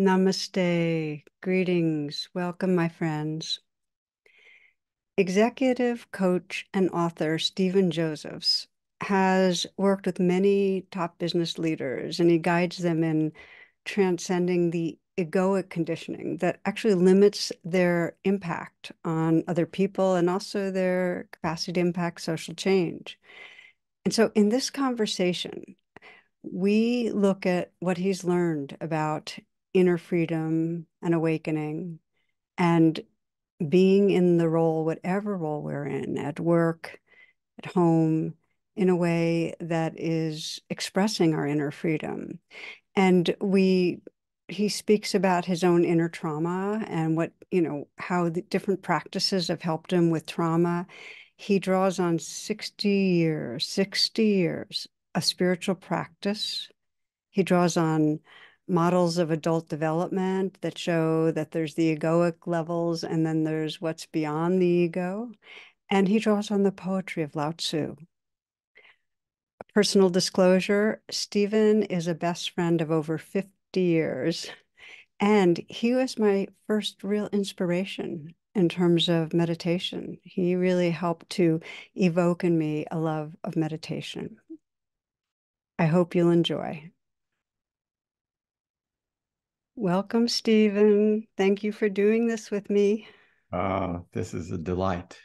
Namaste. Greetings. Welcome, my friends. Executive coach and author Stephen Josephs has worked with many top business leaders and he guides them in transcending the egoic conditioning that actually limits their impact on other people and also their capacity to impact social change. And so in this conversation, we look at what he's learned about inner freedom and awakening and being in the role, whatever role we're in, at work, at home, in a way that is expressing our inner freedom. And we he speaks about his own inner trauma and what, you know, how the different practices have helped him with trauma. He draws on 60 years, 60 years of spiritual practice. He draws on models of adult development that show that there's the egoic levels and then there's what's beyond the ego. And he draws on the poetry of Lao Tzu. Personal disclosure Stephen is a best friend of over 50 years. And he was my first real inspiration in terms of meditation. He really helped to evoke in me a love of meditation. I hope you'll enjoy. Welcome, Stephen. Thank you for doing this with me. Oh, this is a delight.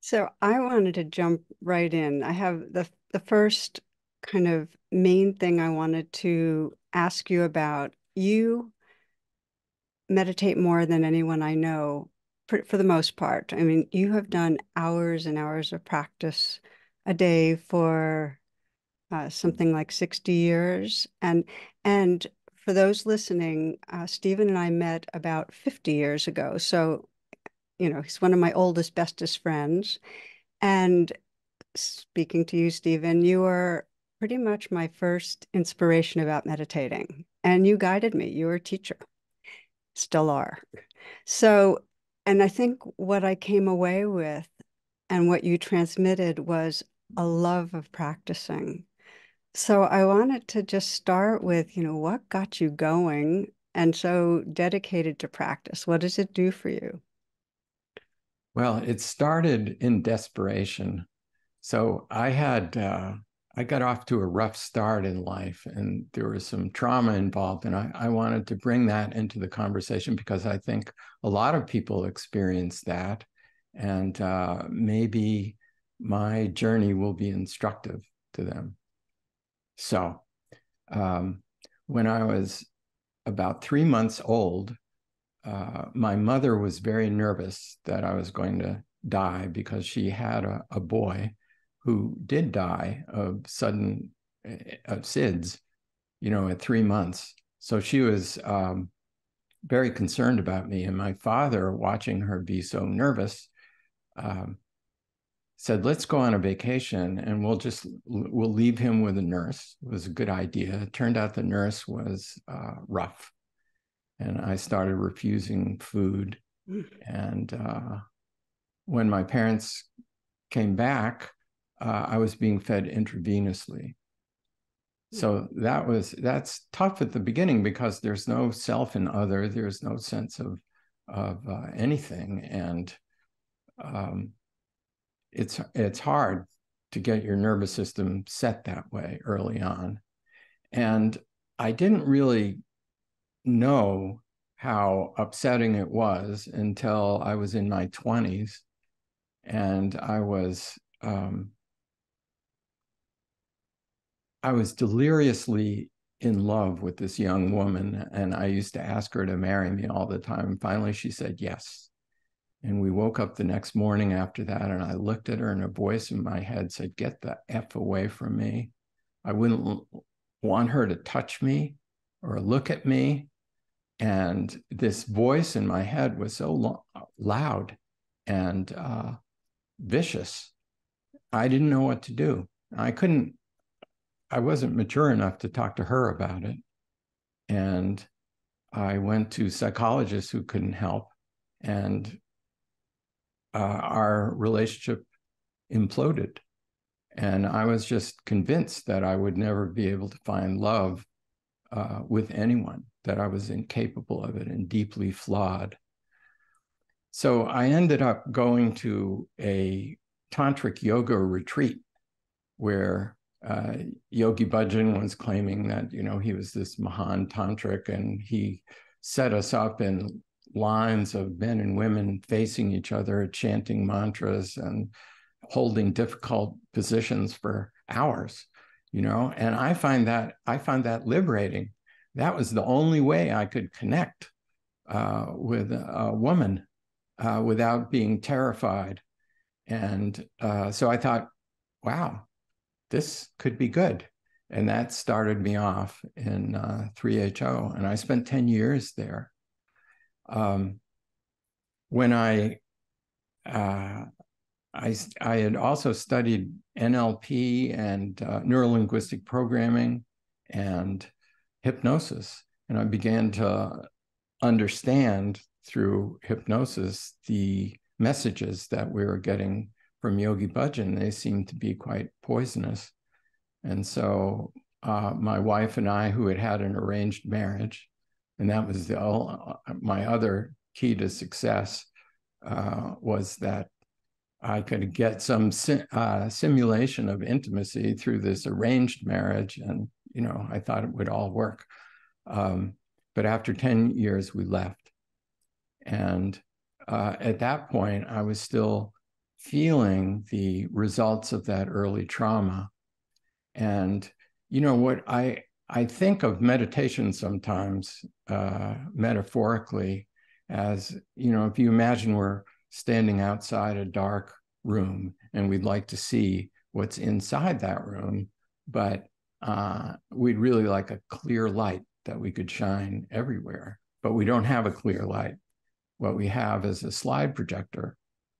So I wanted to jump right in. I have the the first kind of main thing I wanted to ask you about. You meditate more than anyone I know for, for the most part. I mean, you have done hours and hours of practice a day for uh, something like 60 years. And and for those listening, uh, Stephen and I met about 50 years ago. So, you know, he's one of my oldest, bestest friends. And speaking to you, Stephen, you were pretty much my first inspiration about meditating. And you guided me. You were a teacher, still are. So, and I think what I came away with and what you transmitted was a love of practicing so I wanted to just start with, you know, what got you going and so dedicated to practice? What does it do for you? Well, it started in desperation. So I had, uh, I got off to a rough start in life and there was some trauma involved. And I, I wanted to bring that into the conversation because I think a lot of people experience that. And uh, maybe my journey will be instructive to them. So, um, when I was about three months old, uh, my mother was very nervous that I was going to die because she had a, a boy who did die of sudden uh, of SIDS, you know, at three months. So she was um, very concerned about me. And my father, watching her be so nervous, um, said, let's go on a vacation and we'll just, we'll leave him with a nurse. It was a good idea. It turned out the nurse was uh, rough. And I started refusing food. Mm. And uh, when my parents came back, uh, I was being fed intravenously. So that was that's tough at the beginning because there's no self and other. There's no sense of of uh, anything, and um, it's it's hard to get your nervous system set that way early on. And I didn't really know how upsetting it was until I was in my 20s. And I was um, I was deliriously in love with this young woman, and I used to ask her to marry me all the time. Finally, she said yes. And we woke up the next morning after that, and I looked at her, and a voice in my head said, Get the F away from me. I wouldn't want her to touch me or look at me. And this voice in my head was so lo- loud and uh, vicious. I didn't know what to do. I couldn't, I wasn't mature enough to talk to her about it. And I went to psychologists who couldn't help. And uh, our relationship imploded. And I was just convinced that I would never be able to find love uh, with anyone, that I was incapable of it and deeply flawed. So I ended up going to a tantric yoga retreat where uh, Yogi Bhajan was claiming that you know he was this Mahan tantric, and he set us up in lines of men and women facing each other, chanting mantras and holding difficult positions for hours. You know, and I find that I find that liberating. That was the only way I could connect uh, with a woman uh, without being terrified. And uh, so I thought, wow, this could be good. And that started me off in uh, 3HO. And I spent 10 years there. Um, when I, uh, I, I had also studied NLP and uh, neurolinguistic programming and hypnosis. And I began to understand through hypnosis the messages that we were getting from Yogi Bhajan, they seemed to be quite poisonous. And so uh, my wife and I, who had had an arranged marriage, and that was the uh, my other key to success, uh, was that I could get some si- uh, simulation of intimacy through this arranged marriage, and you know I thought it would all work. Um, but after ten years, we left, and uh, at that point, I was still feeling the results of that early trauma. And, you know, what I, I think of meditation sometimes uh, metaphorically as, you know, if you imagine we're standing outside a dark room and we'd like to see what's inside that room, but uh, we'd really like a clear light that we could shine everywhere. But we don't have a clear light. What we have is a slide projector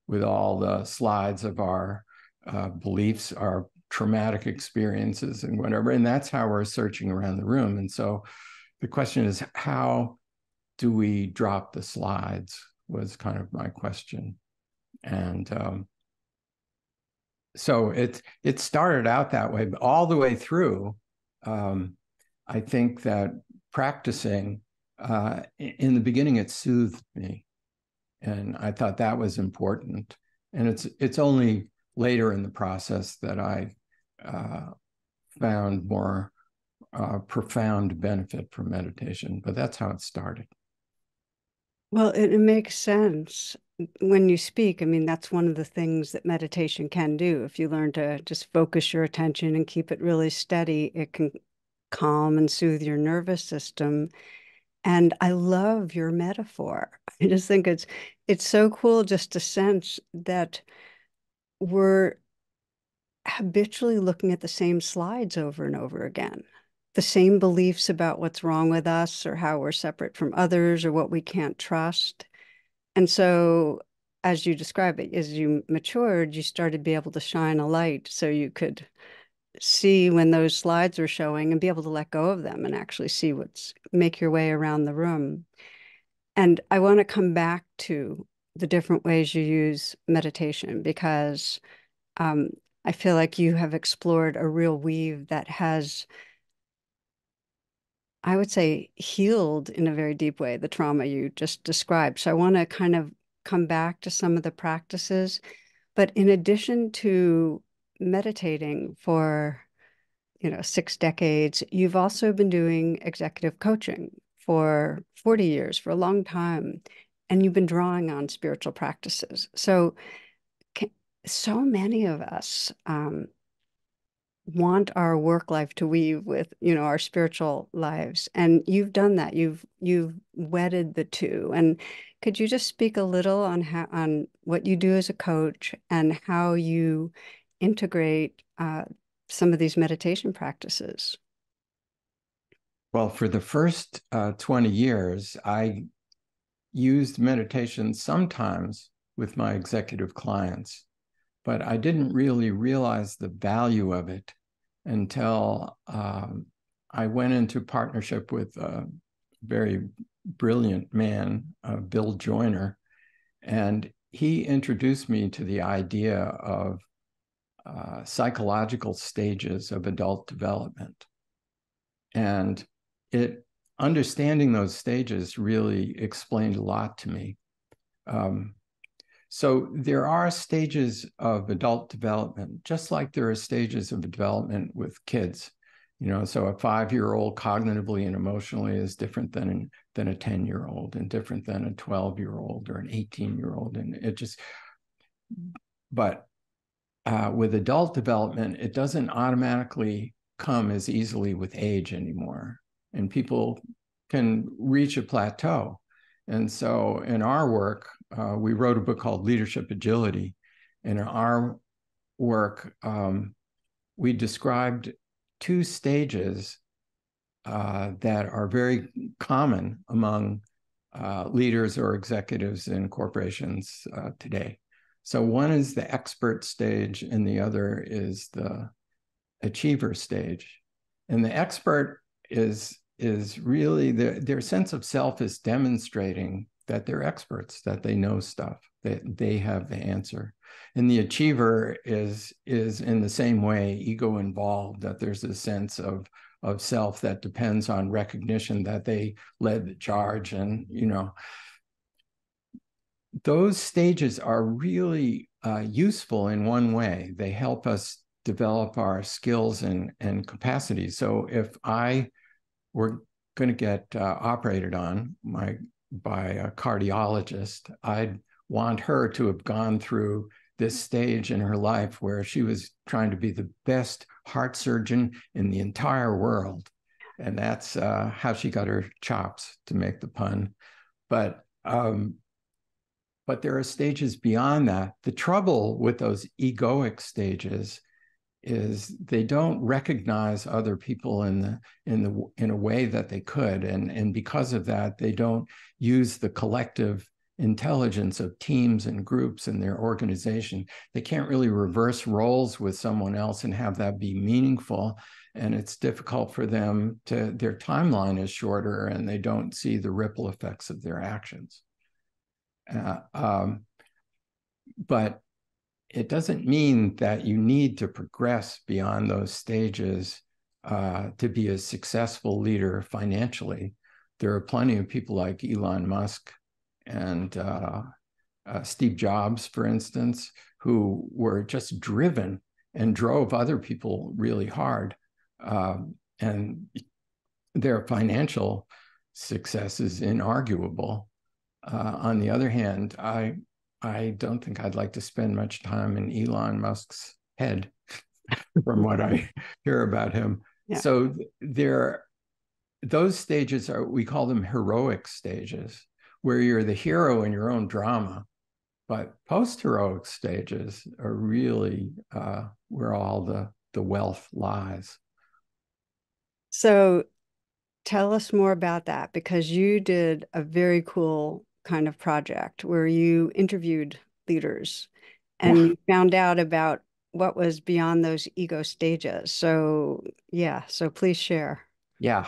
with all the slides of our uh, beliefs, our traumatic experiences, and whatever. And that's how we're searching around the room. And so the question is, how do we drop the slides? Was kind of my question. And um, so it it started out that way, but all the way through, um, I think that practicing uh, in the beginning it soothed me and I thought that was important. And it's it's only later in the process that I uh, found more uh, profound benefit from meditation, but that's how it started. Well, it, it, makes sense when you speak. I mean, that's one of the things that meditation can do. If you learn to just focus your attention and keep it really steady, it can calm and soothe your nervous system and I love your metaphor. I just think it's it's so cool just to sense that we're habitually looking at the same slides over and over again. The same beliefs about what's wrong with us or how we're separate from others or what we can't trust. And so as you describe it, as you matured, you started to be able to shine a light so you could see when those slides were showing and be able to let go of them and actually see what's make your way around the room. And I want to come back to the different ways you use meditation because um, I feel like you have explored a real weave that has, I would say, healed in a very deep way the trauma you just described. So I want to kind of come back to some of the practices. But in addition to meditating for you know six decades you've also been doing executive coaching for 40 years for a long time and you've been drawing on spiritual practices so so many of us um, want our work life to weave with you know our spiritual lives and you've done that you've you've wedded the two and could you just speak a little on how on what you do as a coach and how you integrate uh, some of these meditation practices? Well, for the first uh, 20 years, I used meditation sometimes with my executive clients, but I didn't really realize the value of it until um, I went into partnership with a very brilliant man, uh, Bill Joiner, and he introduced me to the idea of uh, psychological stages of adult development. And it understanding those stages really explained a lot to me. Um, so there are stages of adult development, just like there are stages of development with kids. You know, so a five-year-old cognitively and emotionally is different than than a 10-year-old and different than a 12-year-old or an 18-year-old. And it just but uh, with adult development, it doesn't automatically come as easily with age anymore. And people can reach a plateau. And so in our work, uh, we wrote a book called Leadership Agility. And in our work, um, we described two stages uh, that are very common among uh, leaders or executives in corporations uh, today. So one is the expert stage, and the other is the achiever stage. And the expert is is really the, their sense of self is demonstrating that they're experts, that they know stuff, that they have the answer. And the achiever is is in the same way ego involved, that there's a sense of of self that depends on recognition that they led the charge and you know. Those stages are really uh, useful in one way. They help us develop our skills and and capacities. So if i were going to get uh, operated on my by a cardiologist, I'd want her to have gone through this stage in her life where she was trying to be the best heart surgeon in the entire world. And that's uh, how she got her chops, to make the pun. But um, but there are stages beyond that. The trouble with those egoic stages is they don't recognize other people in the in the in a way that they could. And and because of that they don't use the collective intelligence of teams and groups in their organization. They can't really reverse roles with someone else and have that be meaningful. And it's difficult for them to their timeline is shorter and they don't see the ripple effects of their actions. Uh, um, but it doesn't mean that you need to progress beyond those stages uh, to be a successful leader financially. There are plenty of people like Elon Musk and uh, uh, Steve Jobs, for instance, who were just driven and drove other people really hard. Um, and their financial success is inarguable. Uh, on the other hand, I I don't think I'd like to spend much time in Elon Musk's head from what I hear about him. Yeah. So there those stages are we call them heroic stages where you're the hero in your own drama but post-heroic stages are really uh, where all the the wealth lies so tell us more about that because you did a very cool kind of project where you interviewed leaders and yeah. found out about what was beyond those ego stages. So, yeah, so please share. Yeah.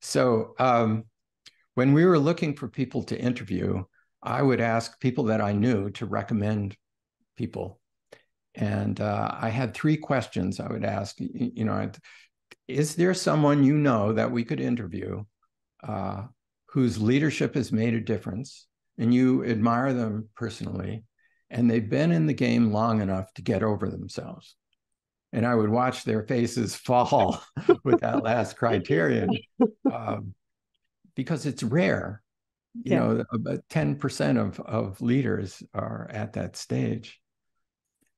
So, um, when we were looking for people to interview, I would ask people that I knew to recommend people. And uh, I had three questions I would ask. You know, is there someone you know that we could interview uh, whose leadership has made a difference and you admire them personally and they've been in the game long enough to get over themselves. And i would watch their faces fall with that last criterion um, because it's rare. You yeah. know about 10% of, of leaders are at that stage.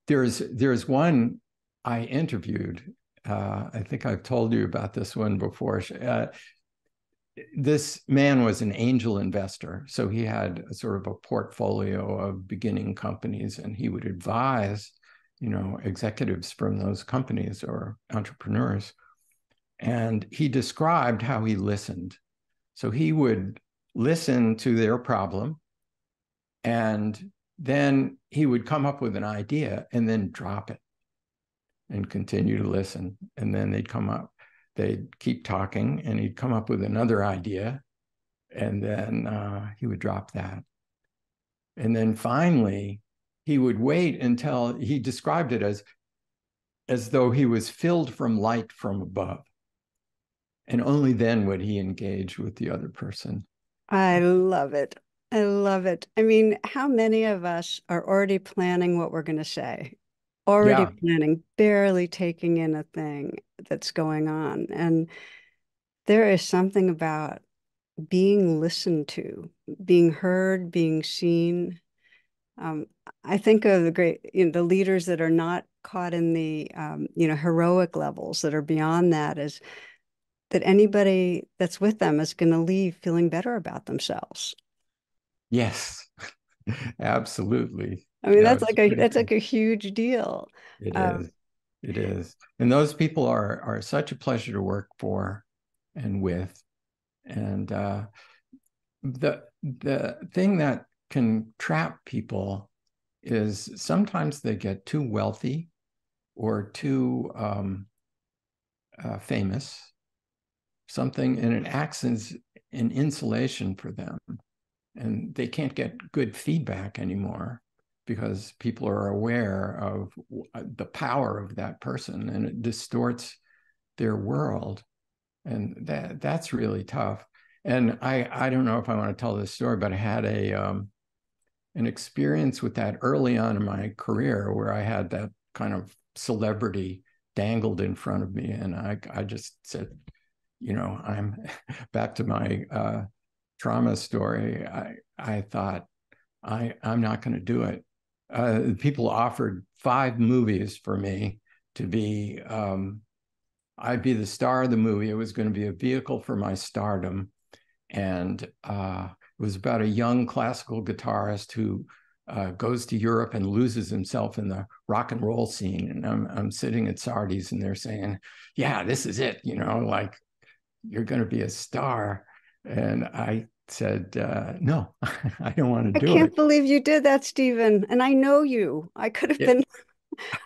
There's there's one i interviewed uh, i think i've told you about this one before. Uh, this man was an angel investor. So he had a sort of a portfolio of beginning companies and he would advise, you know, executives from those companies or entrepreneurs. And he described how he listened. So he would listen to their problem and then he would come up with an idea and then drop it and continue to listen. And then they'd come up they'd keep talking and he'd come up with another idea and then uh, he would drop that and then finally he would wait until he described it as as though he was filled from light from above and only then would he engage with the other person. I love it. I love it. I mean, how many of us are already planning what we're going to say? Already yeah. planning, barely taking in a thing that's going on. And there is something about being listened to, being heard, being seen. Um, I think of the great, you know, the leaders that are not caught in the, um, you know, heroic levels that are beyond that is that anybody that's with them is going to leave feeling better about themselves. Yes, absolutely. I mean, that's like a that's like a huge deal. It um, is. It is. And those people are are such a pleasure to work for and with. And uh, the the thing that can trap people is sometimes they get too wealthy or too um, uh, famous something and it acts as an insulation for them and they can't get good feedback anymore because people are aware of uh, the power of that person and it distorts their world and that that's really tough and i i don't know if i want to tell this story but i had a um, an experience with that early on in my career where i had that kind of celebrity dangled in front of me and i i just said you know, I'm back to my uh, trauma story. I I thought I I'm not going to do it. Uh, people offered five movies for me to be. Um, I'd be the star of the movie. It was going to be a vehicle for my stardom, and uh, it was about a young classical guitarist who uh, goes to Europe and loses himself in the rock and roll scene. And I'm I'm sitting at Sardi's, and they're saying, "Yeah, this is it." You know, like you're going to be a star. And I said, uh, no, I don't want to do it. I can't believe you did that, Stephen. And I know you. I could have yeah. been,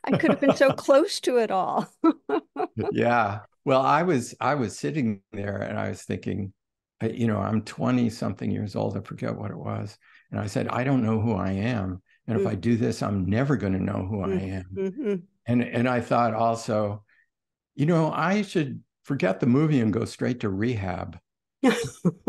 I could have been so close to it all. yeah. Well, I was, I was sitting there and I was thinking, you know, I'm 20 something years old. I forget what it was. And I said, I don't know who I am. And mm-hmm. if I mm. do this, I'm never going to know who I am. Mm-hmm. And, and I thought also, you know, I should forget the movie and go straight to rehab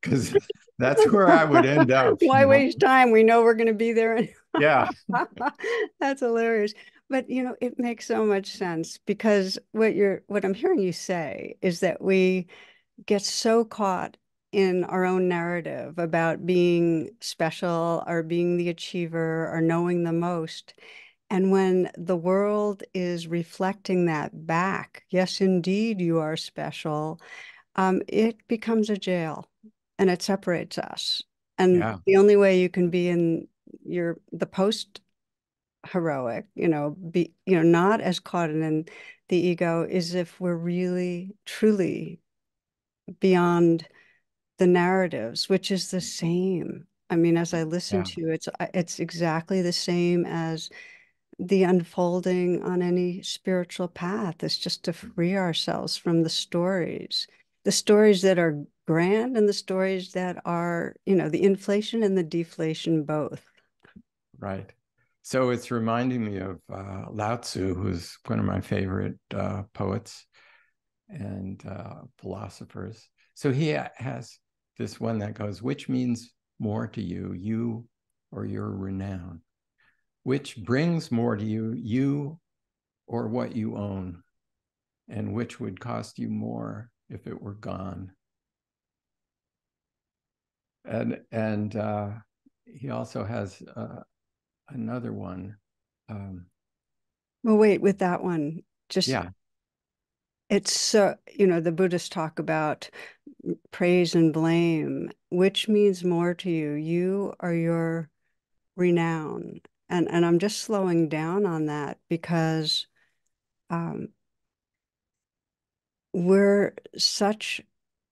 because that's where I would end up. Why waste know? time? We know we're going to be there. yeah. that's hilarious. But you know, it makes so much sense because what you're what I'm hearing you say is that we get so caught in our own narrative about being special or being the achiever or knowing the most and when the world is reflecting that back, yes, indeed, you are special, um, it becomes a jail and it separates us. And yeah. the only way you can be in your the post heroic, you know, be you know, not as caught in the ego is if we're really truly beyond the narratives, which is the same. I mean, as I listen yeah. to it's it's exactly the same as the unfolding on any spiritual path is just to free ourselves from the stories, the stories that are grand and the stories that are, you know, the inflation and the deflation both. Right. So it's reminding me of uh, Lao Tzu, who's one of my favorite uh, poets and uh, philosophers. So he has this one that goes, which means more to you, you or your renown? which brings more to you, you or what you own, and which would cost you more if it were gone. And and uh, he also has uh, another one. Um, well, wait, with that one, just yeah, it's so you know the Buddhists talk about praise and blame. Which means more to you, you or your renown? and and I'm just slowing down on that because um, we're such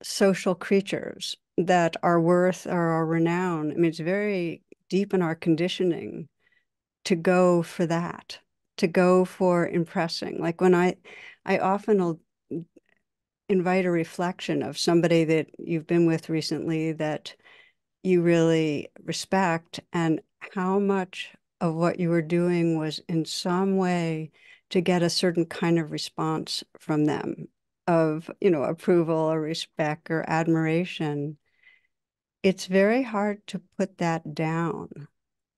social creatures that our worth or our renown. I mean, it's very deep in our conditioning to go for that, to go for impressing. Like when I, I often will invite a reflection of somebody that you've been with recently that you really respect and how much of what you were doing was in some way to get a certain kind of response from them. Of, you know, approval or respect or admiration, it's very hard to put that down,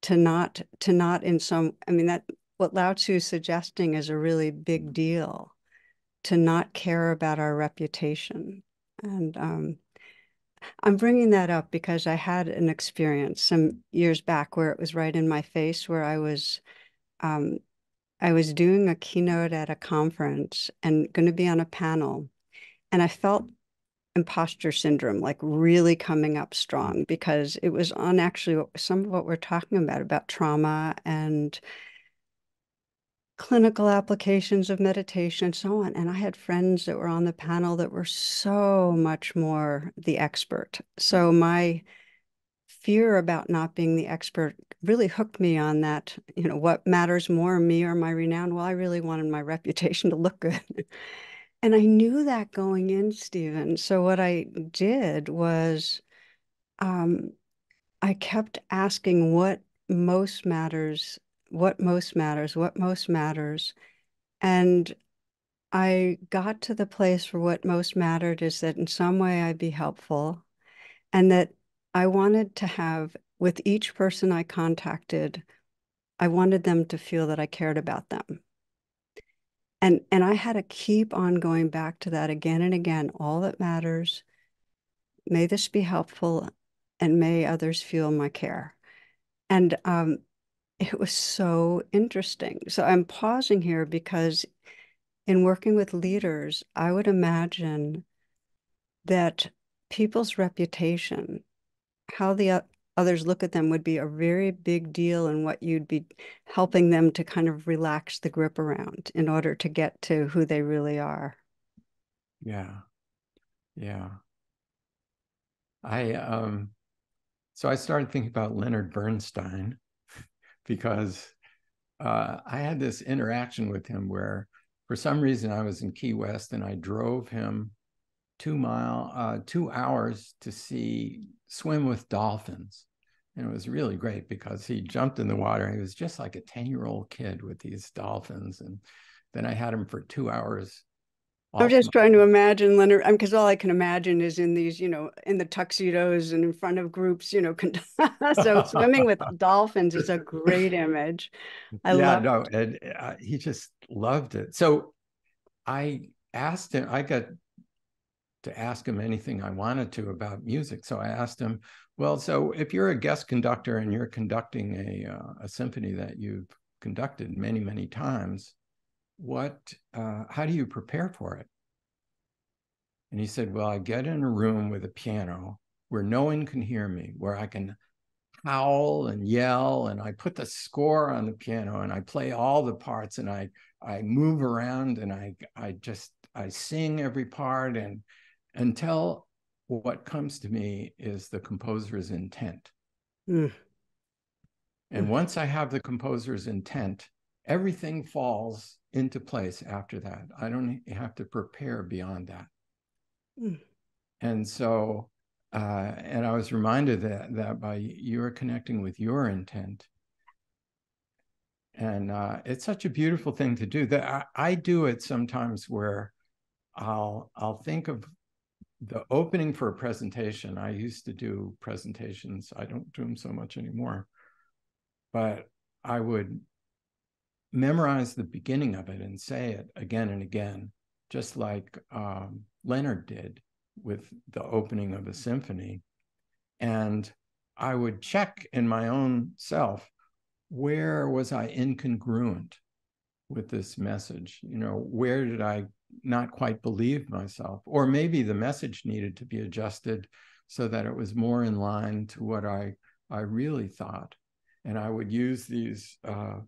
to not to not in some, I mean, that what Lao Tzu is suggesting is a really big deal, to not care about our reputation. And um, I'm bringing that up because I had an experience some years back where it was right in my face, where I was um, I was doing a keynote at a conference and going to be on a panel, and I felt imposter syndrome like really coming up strong because it was on actually some of what we're talking about about trauma and clinical applications of meditation and so on and i had friends that were on the panel that were so much more the expert. So my fear about not being the expert really hooked me on that you know what matters more me or my renown well i really wanted my reputation to look good and I knew that going in, Stephen. So what I did was um, I kept asking what most matters, what most matters, what most matters. And I got to the place where what most mattered is that in some way I'd be helpful and that I wanted to have, with each person I contacted, I wanted them to feel that I cared about them and and I had to keep on going back to that again and again. All that matters. May this be helpful, and may others feel my care. And um, it was so interesting. So I'm pausing here because in working with leaders, I would imagine that people's reputation, how the others look at them would be a very big deal and what you'd be helping them to kind of relax the grip around in order to get to who they really are. Yeah. Yeah. I um so I started thinking about Leonard Bernstein because uh, I had this interaction with him where for some reason I was in Key West and I drove him two mile uh, two hours to see swim with dolphins. And it was really great because he jumped in the water he was just like a 10 year old kid with these dolphins. And then i had him for two hours i'm just trying to imagine leonard because all i can imagine is in these you know in the tuxedos and in front of groups you know so swimming with dolphins is a great image. I yeah no it. and uh, he just loved it. So i asked him i got to ask him anything I wanted to about music. So I asked him, well, so if you're a guest conductor and you're conducting a, uh, a symphony that you've conducted many, many times, what, uh, how do you prepare for it? And he said, well, I get in a room with a piano where no one can hear me, where I can howl and yell and I put the score on the piano and I play all the parts and I I move around and I I just I sing every part and until what comes to me is the composer's intent. Mm. And mm. once I have the composer's intent, everything falls into place after that. I don't have to prepare beyond that. Mm. And so, uh, and I was reminded that that by your connecting with your intent, and uh, it's such a beautiful thing to do. That I, I do it sometimes where I'll I'll think of the opening for a presentation, I used to do presentations. I don't do them so much anymore. But I would memorize the beginning of it and say it again and again, just like um, Leonard did with the opening of a symphony. And I would check in my own self where was I incongruent with this message? You know, where did I not quite believe myself, or maybe the message needed to be adjusted so that it was more in line to what I I really thought, and I would use these uh,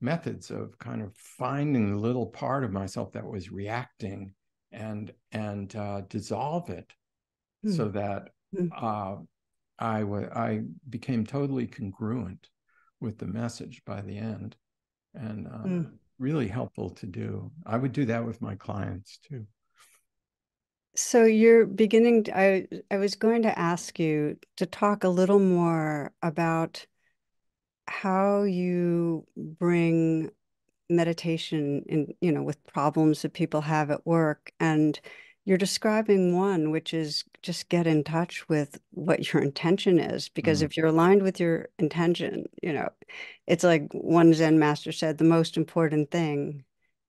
methods of kind of finding the little part of myself that was reacting and and uh, dissolve it mm. so that mm. uh, I w- I became totally congruent with the message by the end, and mm really helpful to do. I would do that with my clients too. So you're beginning I I was going to ask you to talk a little more about how you bring meditation in, you know, with problems that people have at work. And you're describing one, which is just get in touch with what your intention is. Because mm. if you're aligned with your intention, you know, it's like one Zen master said, the most important thing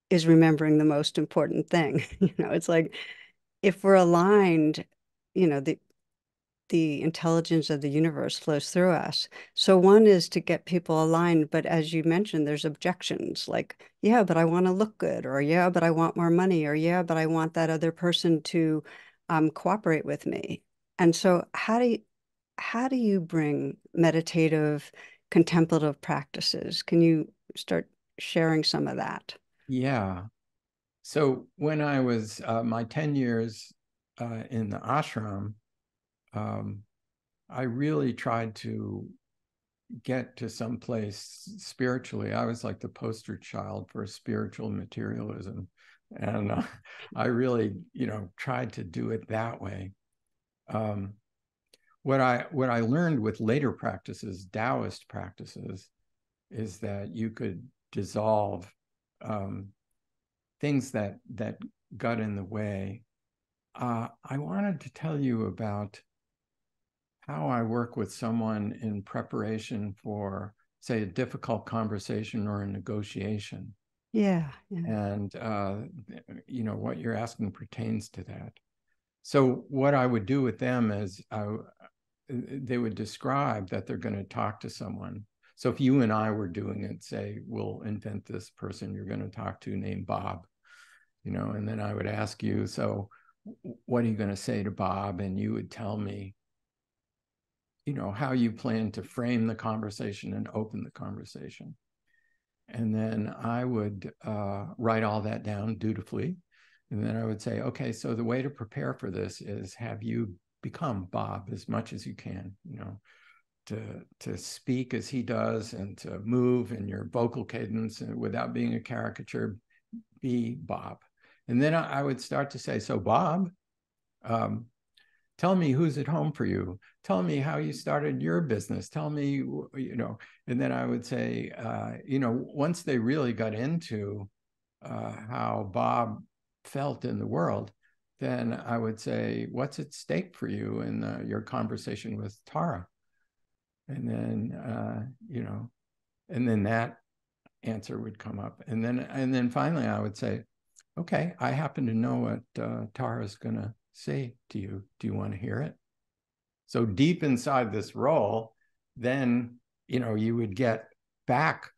is remembering the most important thing. you know, it's like if we're aligned, you know, the the intelligence of the universe flows through us. So one is to get people aligned, but as you mentioned, there's objections like, yeah, but I want to look good, or yeah, but I want more money, or yeah, but I want that other person to um, cooperate with me. And so how do you, how do you bring meditative, contemplative practices? Can you start sharing some of that? Yeah. So when I was uh, my 10 years uh, in the ashram, um, I really tried to get to some place spiritually. I was like the poster child for spiritual materialism. And uh, I really, you know, tried to do it that way. Um, what I what I learned with later practices, Taoist practices, is that you could dissolve um, things that that got in the way. Uh, I wanted to tell you about how I work with someone in preparation for, say, a difficult conversation or a negotiation. Yeah. yeah. And, uh, you know, what you're asking pertains to that. So, what I would do with them is I, they would describe that they're going to talk to someone. So, if you and I were doing it, say, we'll invent this person you're going to talk to named Bob, you know, and then I would ask you, so what are you going to say to Bob? And you would tell me, you know how you plan to frame the conversation and open the conversation. And then i would uh, write all that down dutifully. And then i would say okay so the way to prepare for this is have you become bob as much as you can you know to to speak as he does and to move in your vocal cadence without being a caricature be bob. And then i, I would start to say so bob um, tell me who's at home for you. Tell me how you started your business. Tell me you know and then i would say uh, you know once they really got into uh, how bob felt in the world then i would say what's at stake for you in uh, your conversation with tara? And then uh, you know and then that answer would come up. And then and then finally i would say okay i happen to know what uh, tara's going to say to you, Do you want to hear it? So deep inside this role, then, you know, you would get back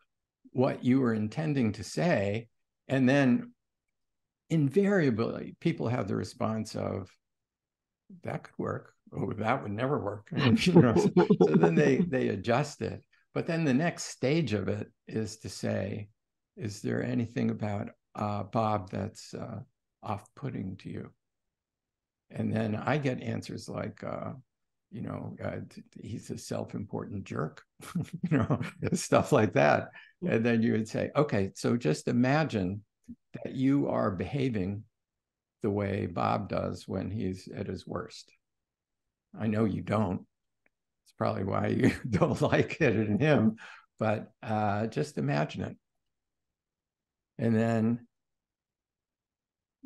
what you were intending to say. And then invariably, people have the response of, that could work. Oh, that would never work. you know, so, so then they they adjust it. But then the next stage of it is to say, is there anything about uh, Bob that's uh, off-putting to you? And then I get answers like, uh, you know, uh, he's a self-important jerk, you know, stuff like that. And then you would say, okay, so just imagine that you are behaving the way Bob does when he's at his worst. I know you don't. It's probably why you don't like it in him, but uh, just imagine it. And then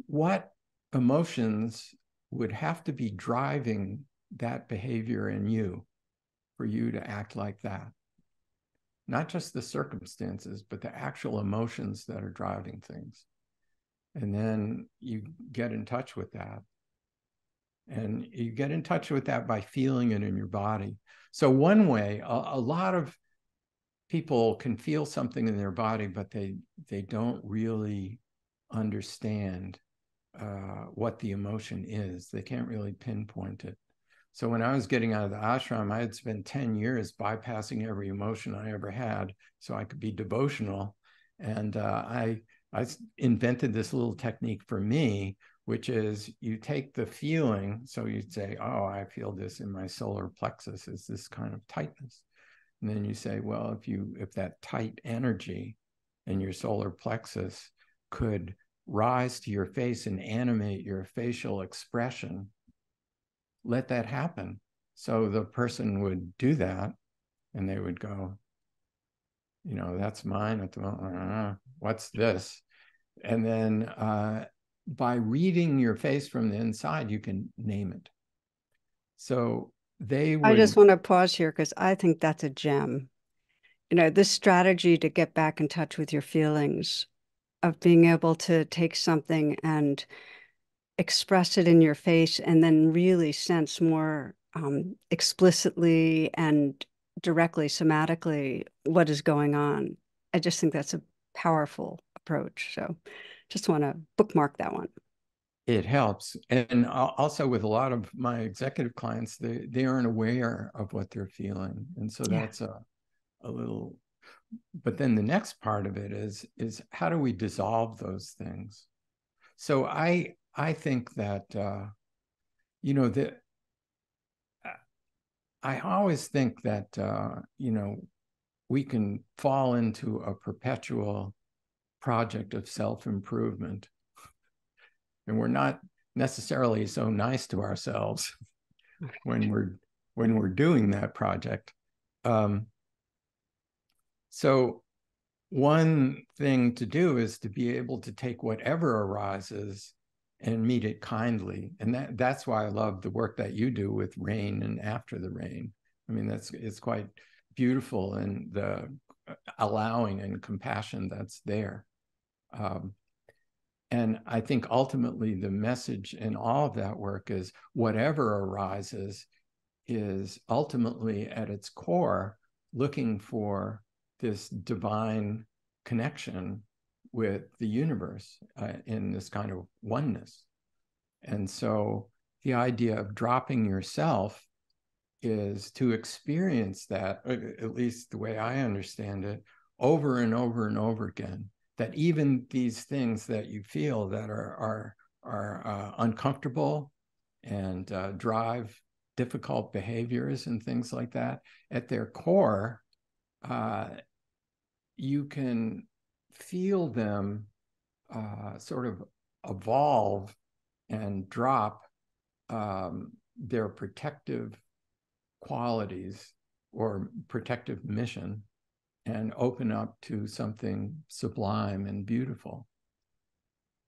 what emotions would have to be driving that behavior in you for you to act like that. Not just the circumstances, but the actual emotions that are driving things. And then you get in touch with that. And you get in touch with that by feeling it in your body. So, one way, a, a lot of people can feel something in their body, but they they don't really understand uh, what the emotion is. They can't really pinpoint it. So when I was getting out of the ashram, I had spent 10 years bypassing every emotion I ever had so I could be devotional. And uh, I, I invented this little technique for me, which is you take the feeling. So you'd say, Oh, I feel this in my solar plexus is this kind of tightness. And then you say, Well, if you, if that tight energy in your solar plexus could rise to your face and animate your facial expression, let that happen. So the person would do that and they would go, you know, that's mine at the moment. what's this? And then uh, by reading your face from the inside, you can name it. So they would... I just want to pause here because I think that's a gem. You know, this strategy to get back in touch with your feelings of being able to take something and express it in your face and then really sense more um, explicitly and directly somatically what is going on. I just think that's a powerful approach. So just want to bookmark that one. It helps. And also with a lot of my executive clients, they, they aren't aware of what they're feeling. And so yeah. that's a, a little, but then the next part of it is, is how do we dissolve those things? So I, I think that, uh, you know, that I always think that, uh, you know, we can fall into a perpetual project of self-improvement and we're not necessarily so nice to ourselves when we're when we're doing that project um, so one thing to do is to be able to take whatever arises and meet it kindly and that that's why i love the work that you do with rain and after the rain. I mean that's it's quite beautiful and the uh, allowing and compassion that's there. Um, and I think ultimately the message in all of that work is whatever arises is ultimately at its core looking for this divine connection with the universe uh, in this kind of oneness. And so the idea of dropping yourself is to experience that, uh, at least the way I understand it, over and over and over again that even these things that you feel that are are are uh, uncomfortable and uh, drive difficult behaviors and things like that at their core uh, you can feel them uh, sort of evolve and drop um, their protective qualities or protective mission and open up to something sublime and beautiful.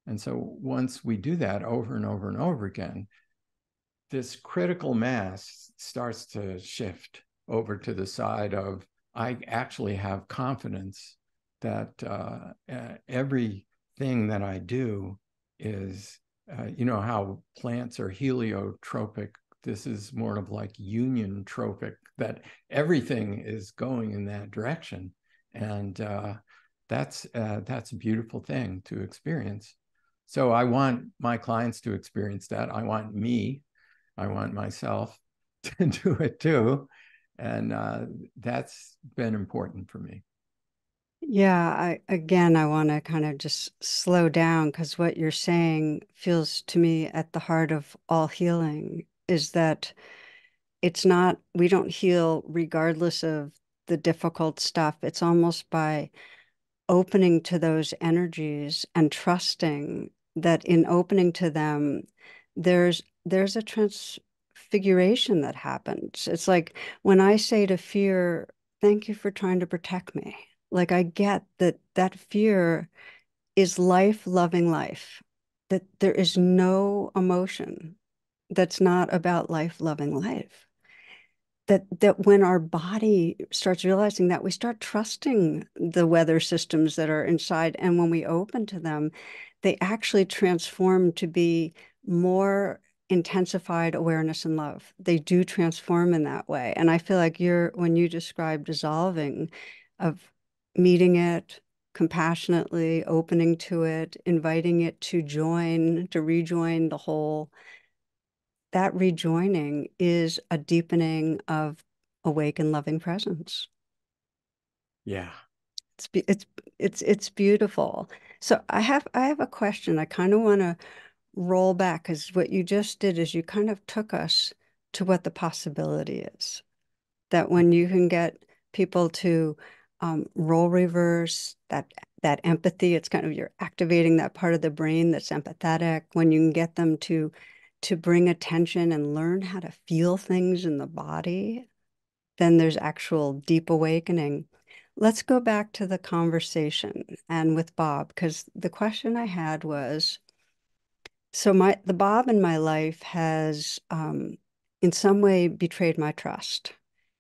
And so once we do that over and over and over again, this critical mass starts to shift over to the side of I actually have confidence that uh, everything that I do is, uh, you know, how plants are heliotropic. This is more of like union tropic that everything is going in that direction. And uh, that's, uh, that's a beautiful thing to experience. So I want my clients to experience that. I want me, I want myself to do it too. And uh, that's been important for me. Yeah, I again I want to kind of just slow down because what you're saying feels to me at the heart of all healing is that it's not, we don't heal regardless of the difficult stuff. It's almost by opening to those energies and trusting that in opening to them, there's there's a transfiguration that happens. It's like when I say to fear, thank you for trying to protect me. Like I get that that fear is life loving life, that there is no emotion that's not about life loving life that that when our body starts realizing that we start trusting the weather systems that are inside and when we open to them they actually transform to be more intensified awareness and love they do transform in that way and i feel like you're when you describe dissolving of meeting it compassionately opening to it inviting it to join to rejoin the whole that rejoining is a deepening of awake and loving presence. Yeah. It's it's it's it's beautiful. So I have I have a question. I kind of want to roll back because what you just did is you kind of took us to what the possibility is. That when you can get people to um, role reverse that that empathy, it's kind of you're activating that part of the brain that's empathetic. When you can get them to to bring attention and learn how to feel things in the body, then there's actual deep awakening. let's go back to the conversation and with Bob, because the question I had was, so my the Bob in my life has um, in some way betrayed my trust,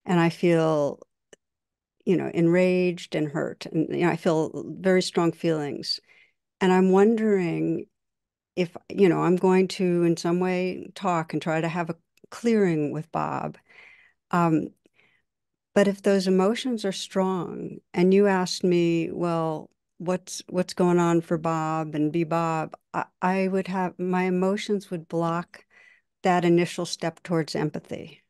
and I feel, you know, enraged and hurt, and you know, I feel very strong feelings, and I'm wondering if you know I'm going to in some way talk and try to have a clearing with Bob. Um, but if those emotions are strong, and you asked me, well, what's what's going on for Bob and be Bob, I, I would have my emotions would block that initial step towards empathy.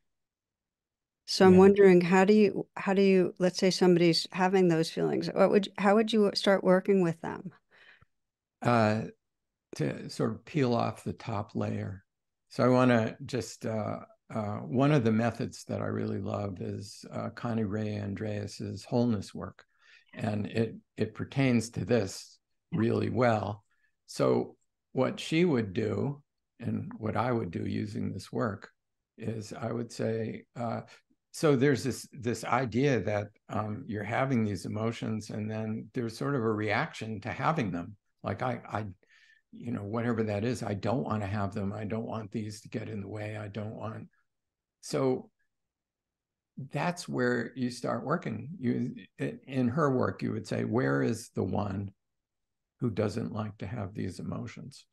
So I'm Yeah. wondering how do you how do you let's say somebody's having those feelings, what would how would you start working with them? Uh, to sort of peel off the top layer. So I want to just uh, uh, one of the methods that I really love is uh, Connirae Andreas's wholeness work, and it it pertains to this really well. So what she would do, and what I would do using this work, is I would say. Uh, so there's this this idea that um, you're having these emotions, and then there's sort of a reaction to having them. Like I, I you know whatever that is i don't want to have them i don't want these to get in the way i don't want so that's where you start working you in her work you would say where is the one who doesn't like to have these emotions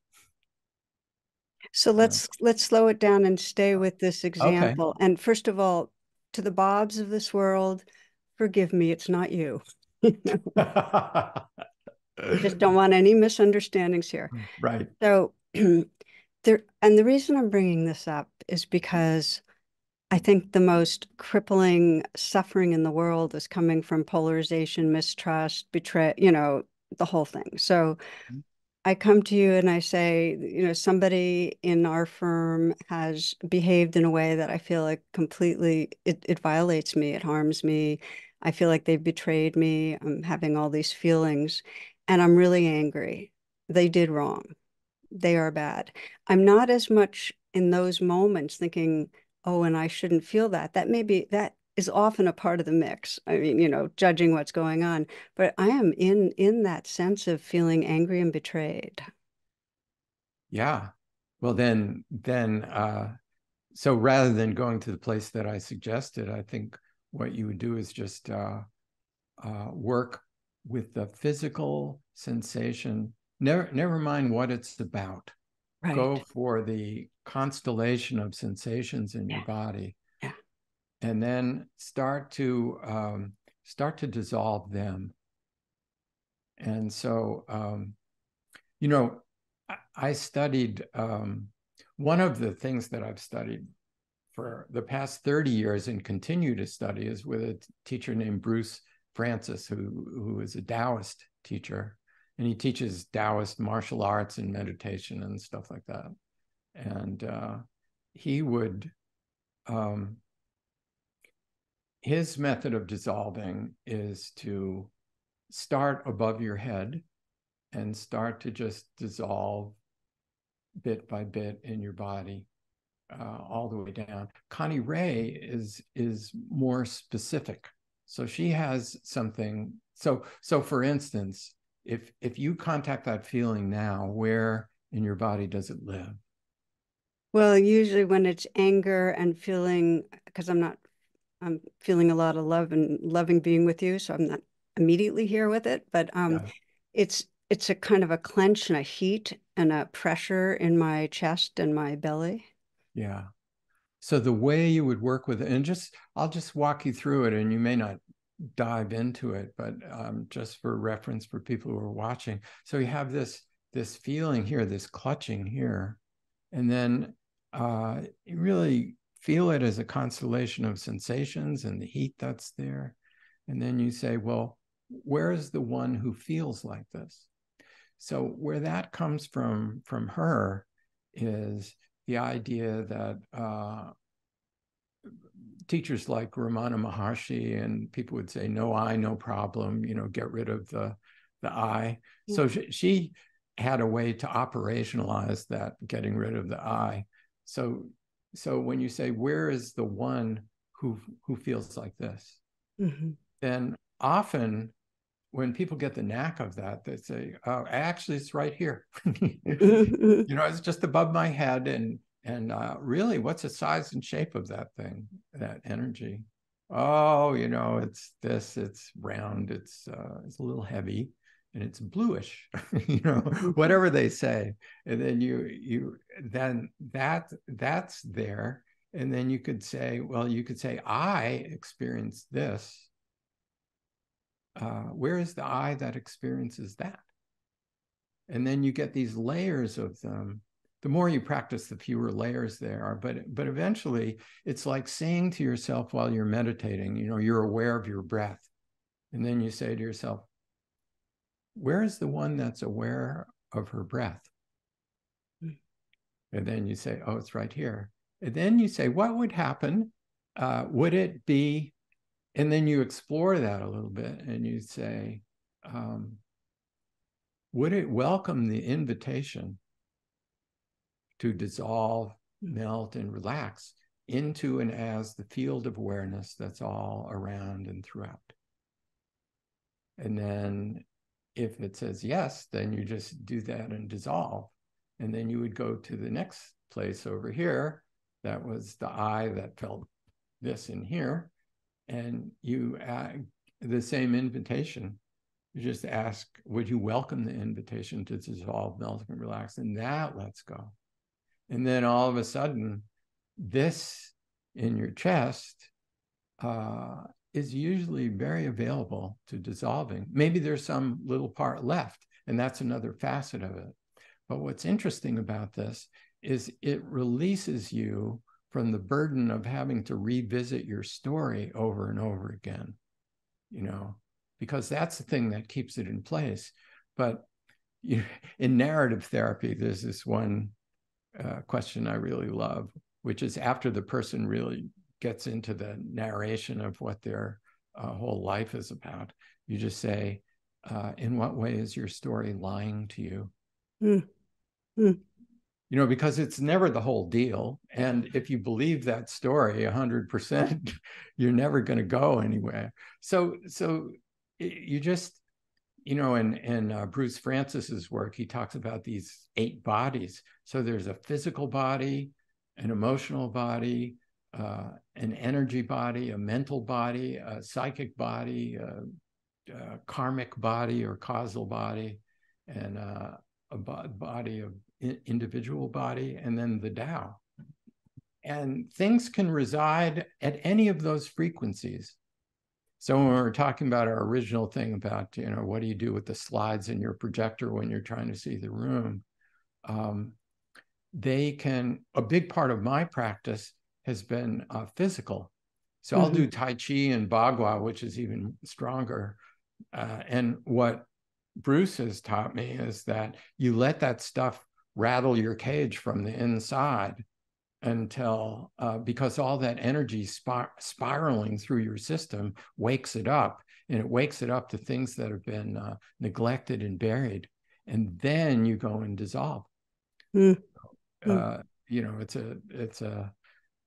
So let's let's slow it down and stay with this example. okay. And first of all, to the Bobs of this world, forgive me, it's not you. just don't want any misunderstandings here. Mm, right So there and the reason I'm bringing this up is because I think the most crippling suffering in the world is coming from polarization, mistrust, betray, you know, the whole thing. So mm-hmm. I come to you and I say, you know, somebody in our firm has behaved in a way that I feel like completely it, it violates me, it harms me. I feel like they've betrayed me. I'm having all these feelings and I'm really angry. They did wrong. They are bad. I'm not as much in those moments thinking, oh, and I shouldn't feel that. That may be that is often a part of the mix. I mean, you know, judging what's going on, but I am in in that sense of feeling angry and betrayed. Yeah. Well, then, then, uh, so rather than going to the place that I suggested, I think what you would do is just uh, uh, work with the physical sensation. Never, never mind what it's about. Right. Go for the constellation of sensations in yeah. your body, yeah. and then start to um, start to dissolve them. And so, um, you know, I, I studied um, one of the things that I've studied for the past 30 years and continue to study is with a teacher named Bruce Frantzis who who is a Taoist teacher, and he teaches Taoist martial arts and meditation and stuff like that. And uh, he would, um, his method of dissolving is to start above your head and start to just dissolve bit by bit in your body uh, all the way down. Connirae is is more specific so she has something. So so for instance, if if you contact that feeling now, where in your body does it live? Well, usually when it's anger and feeling, because I'm not, I'm feeling a lot of love and loving being with you, so I'm not immediately here with it, but um, yeah. it's it's a kind of a clench and a heat and a pressure in my chest and my belly. Yeah. So the way you would work with it, and just I'll just walk you through it, and you may not dive into it, but um, just for reference for people who are watching. So you have this this feeling here, this clutching here, and then uh, you really feel it as a constellation of sensations and the heat that's there, and then you say, well, where is the one who feels like this? So where that comes from from her is the idea that uh, teachers like Ramana Maharshi and people would say, no I, no problem, you know, get rid of the, the I. So she, she had a way to operationalize that getting rid of the I. So, so when you say, where is the one who, who feels like this? Mm-hmm. Then often when people get the knack of that, they say, "Oh, actually, it's right here. you know, it's just above my head." And and uh, really, what's the size and shape of that thing, that energy? Oh, you know, it's this. It's round. It's uh, it's a little heavy, and it's bluish. you know, whatever they say, and then you you then that that's there, and then you could say, well, you could say, I experienced this uh, where is the I that experiences that? And then you get these layers of them. The more you practice, the fewer layers there are. But but eventually, it's like saying to yourself while you're meditating, you know, you're aware of your breath, and then you say to yourself, "Where is the one that's aware of her breath?" And then you say, "Oh, it's right here." And then you say, "What would happen? Uh, would it be and then you explore that a little bit and you say um, would it welcome the invitation to dissolve melt and relax into and as the field of awareness that's all around and throughout. And then if it says yes then you just do that and dissolve. And then you would go to the next place over here that was the I that felt this in here. And you uh, the same invitation. You just ask would you welcome the invitation to dissolve melt and relax? And that lets go and then all of a sudden this in your chest uh, is usually very available to dissolving maybe there's some little part left and that's another facet of it but what's interesting about this is it releases you from the burden of having to revisit your story over and over again, you know, because that's the thing that keeps it in place. But you, in narrative therapy, there's this one uh, question I really love, which is after the person really gets into the narration of what their uh, whole life is about, you just say, uh, In what way is your story lying to you? Mm. Mm you know, because it's never the whole deal. And if you believe that story 100%, you're never going to go anywhere. So, so you just, you know, in, in uh, Bruce Frantzis's work, he talks about these eight bodies. So there's a physical body, an emotional body, uh, an energy body, a mental body, a psychic body, a, a karmic body or causal body, and uh, a body of individual body and then the Tao. And things can reside at any of those frequencies. So when we're talking about our original thing about, you know, what do you do with the slides in your projector when you're trying to see the room? Um, they can, a big part of my practice has been uh, physical. So mm-hmm. I'll do mm-hmm. Tai Chi and Bagua, which is even stronger. Uh, and what Bruce has taught me is that you let that stuff rattle your cage from the inside until uh, because all that energy spir- spiraling through your system wakes it up and it wakes it up to things that have been uh, neglected and buried and then you go and dissolve. Mm. Uh, you know it's a it's a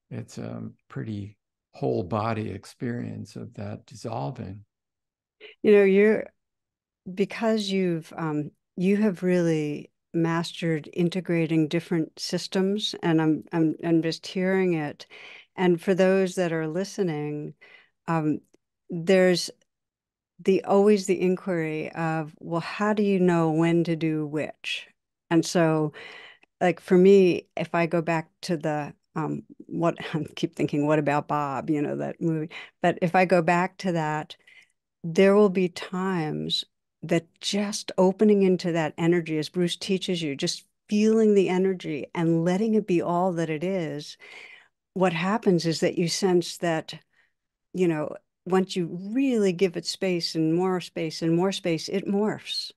it's a pretty whole body experience of that dissolving. You know you're because you've um, you have really mastered integrating different systems and I'm I'm I'm just hearing it. And for those that are listening, um, there's the always the inquiry of, well, how do you know when to do which? And so like for me, if I go back to the um, what I keep thinking, what about Bob? You know, that movie. But if I go back to that, there will be times that just opening into that energy, as Bruce teaches you, just feeling the energy and letting it be all that it is, what happens is that you sense that, you know, once you really give it space and more space and more space, it morphs.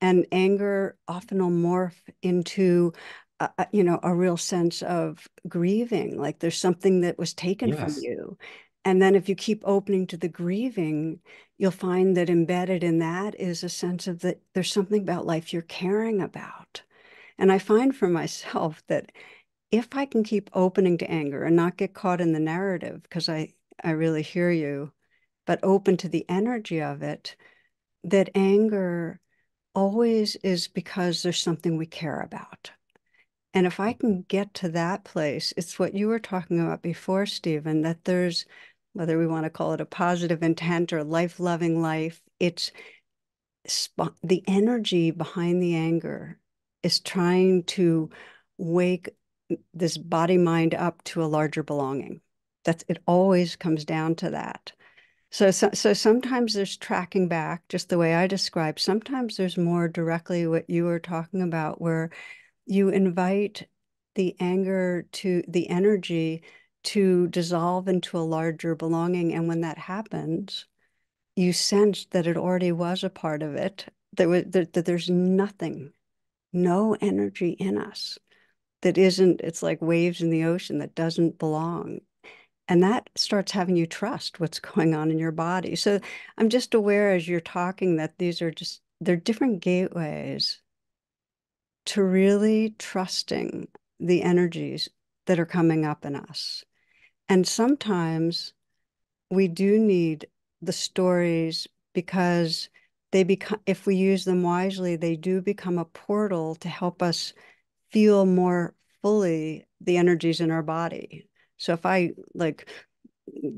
And anger often will morph into, uh, you know, a real sense of grieving, like there's something that was taken yes. from you. And then if you keep opening to the grieving, you'll find that embedded in that is a sense of that there's something about life you're caring about. And I find for myself that if I can keep opening to anger and not get caught in the narrative, because I, I really hear you, but open to the energy of it, that anger always is because there's something we care about. And if I can get to that place, it's what you were talking about before, Stephen, that there's, whether we want to call it a positive intent or life loving life, it's the energy behind the anger is trying to wake this body mind up to a larger belonging. That's it always comes down to that. So, so, so sometimes there's tracking back, just the way I described. Sometimes there's more directly what you were talking about, where you invite the anger to the energy to dissolve into a larger belonging. And when that happens, you sense that it already was a part of it, that, was, that, that there's nothing, no energy in us that isn't, it's like waves in the ocean that doesn't belong. And that starts having you trust what's going on in your body. So I'm just aware as you're talking that these are just, they're different gateways to really trusting the energies that are coming up in us. And sometimes we do need the stories because they become, if we use them wisely, they do become a portal to help us feel more fully the energies in our body. So if I like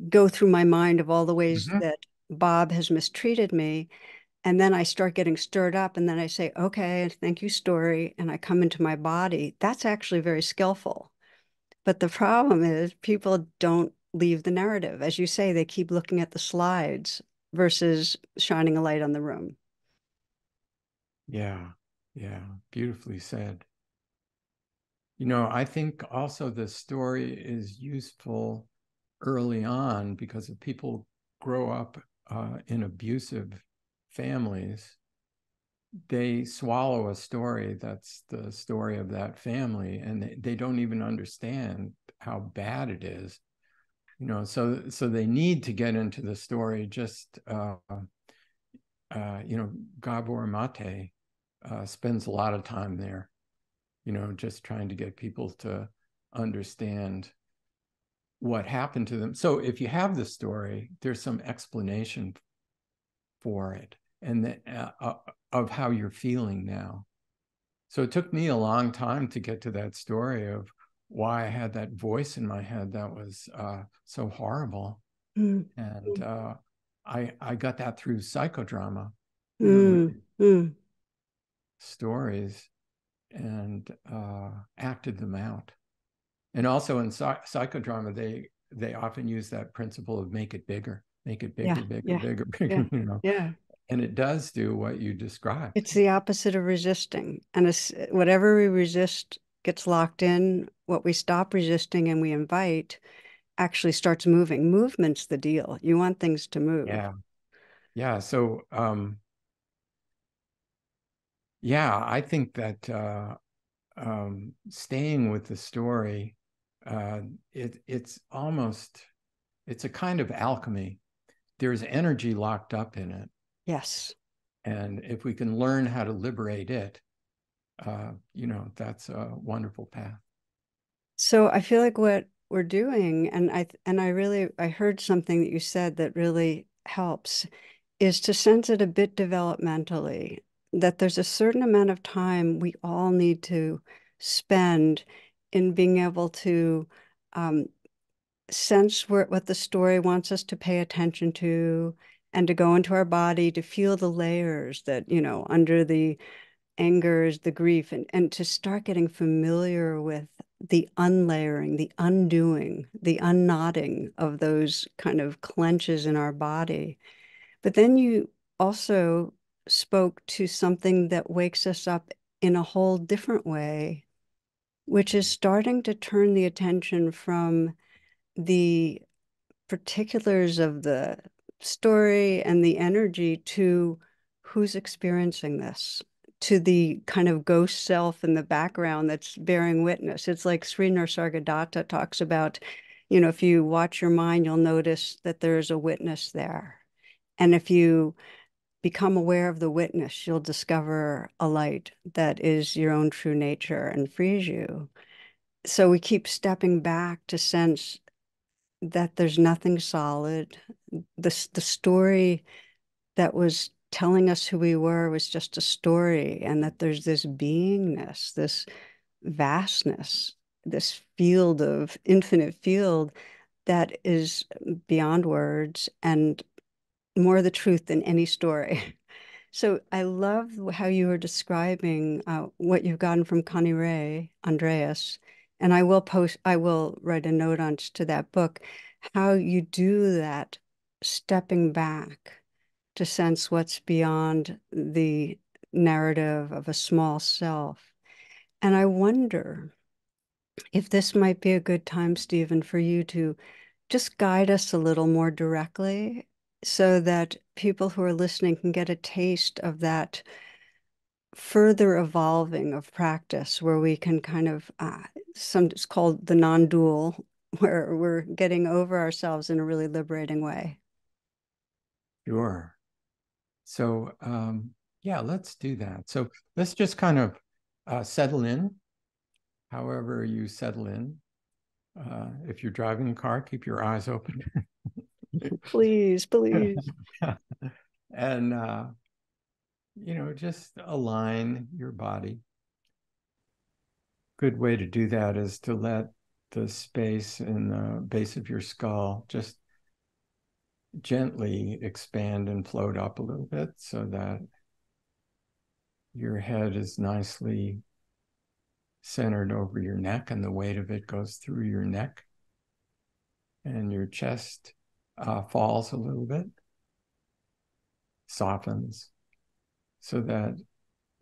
go through my mind of all the ways mm-hmm. that Bob has mistreated me, and then I start getting stirred up, and then I say, okay, thank you, story, and I come into my body, that's actually very skillful. But the problem is people don't leave the narrative. As you say, they keep looking at the slides versus shining a light on the room. Yeah, yeah, beautifully said. You know, I think also the story is useful early on because if people grow up uh, in abusive families, they swallow a story that's the story of that family and they, they don't even understand how bad it is you know so so they need to get into the story just uh, uh, you know Gabor Maté uh, spends a lot of time there you know, just trying to get people to understand what happened to them. So if you have the story, there's some explanation for it and the, uh, uh, of how you're feeling now. So it took me a long time to get to that story of why I had that voice in my head that was uh, so horrible, mm. and uh, I I got that through psychodrama, mm. mm. stories, and uh, acted them out. And also in psych- psychodrama, they they often use that principle of make it bigger, make it bigger, yeah, bigger, yeah, bigger, bigger. Yeah, you know, yeah. And it does do what you described. It's the opposite of resisting, and whatever we resist gets locked in. What we stop resisting and we invite actually starts moving. Movement's the deal. You want things to move. Yeah, yeah. So um, yeah, I think that uh, um, staying with the story, uh, it, it's almost it's a kind of alchemy. There's energy locked up in it. Yes. And if we can learn how to liberate it, uh, you know, that's a wonderful path. So I feel like what we're doing, and I and I really I heard something that you said that really helps, is to sense it a bit developmentally that there's a certain amount of time we all need to spend in being able to um, sense where, what the story wants us to pay attention to and to go into our body to feel the layers that you know under the angers the grief and, and to start getting familiar with the unlayering the undoing the unknotting of those kind of clenches in our body. But then you also spoke to something that wakes us up in a whole different way, which is starting to turn the attention from the particulars of the story and the energy to who's experiencing this, to the kind of ghost self in the background that's bearing witness. It's like Sri Nisargadatta talks about, you know, if you watch your mind, you'll notice that there's a witness there. And if you become aware of the witness, you'll discover a light that is your own true nature and frees you. So we keep stepping back to sense that there's nothing solid. The, the story that was telling us who we were was just a story, and that there's this beingness, this vastness, this field of infinite field that is beyond words and more the truth than any story. So I love how you were describing uh, what you've gotten from Connirae, Andreas, and I will post, I will write a note on to that book, how you do that stepping back to sense what's beyond the narrative of a small self. And I wonder if this might be a good time, Stephen, for you to just guide us a little more directly so that people who are listening can get a taste of that further evolving of practice where we can kind of uh, some it's called the non-dual where we're getting over ourselves in a really liberating way. Sure. So um yeah let's do that. So let's just kind of uh, settle in. However you settle in uh, if you're driving a car keep your eyes open. Please, please. and, uh, you know, just align your body. Good way to do that is to let the space in the base of your skull just gently expand and float up a little bit so that your head is nicely centered over your neck and the weight of it goes through your neck. And your chest uh, falls a little bit, softens, so that